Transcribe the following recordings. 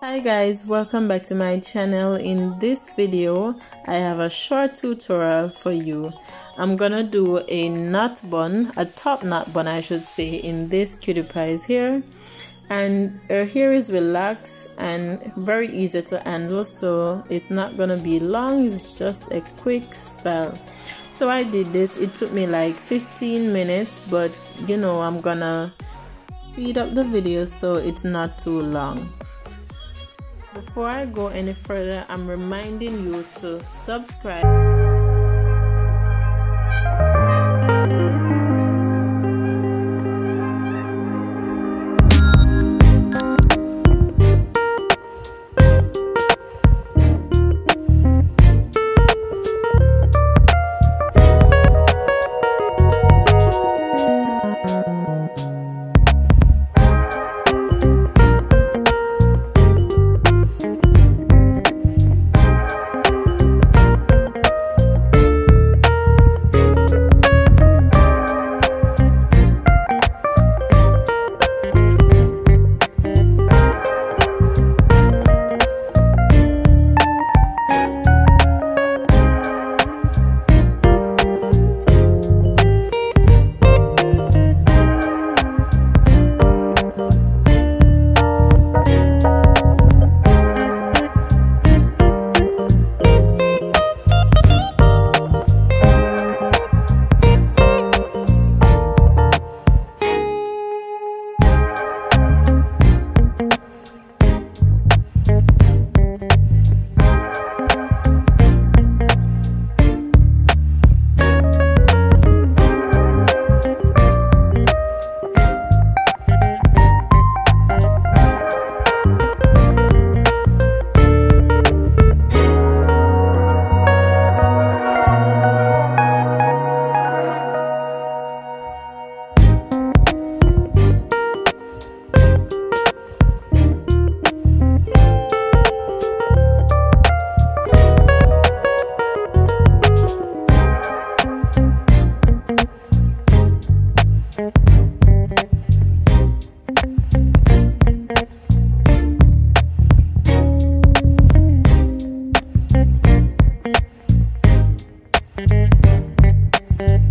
hi guys welcome back to my channel. In this video i have a short tutorial for you. I'm gonna do a knot bun a top knot bun i should say in this cutie pies here. And uh, her hair is relaxed and very easy to handle so it's not gonna be long it's just a quick style so I did this it took me like 15 minutes but you know I'm gonna speed up the video so it's not too long before I go any further I'm reminding you to subscribe Bye.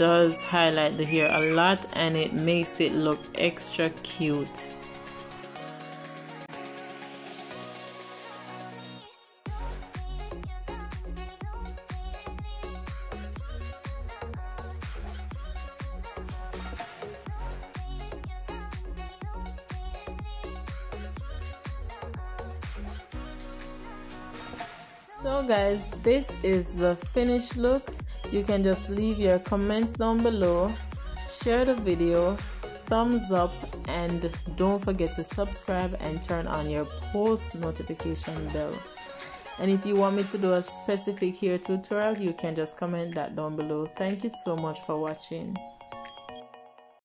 Does highlight the hair a lot and it makes it look extra cute. So guys this is the finished look you can just leave your comments down below share the video thumbs up and don't forget to subscribe and turn on your post notification bell. And if you want me to do a specific hair tutorial you can just comment that down below. Thank you so much for watching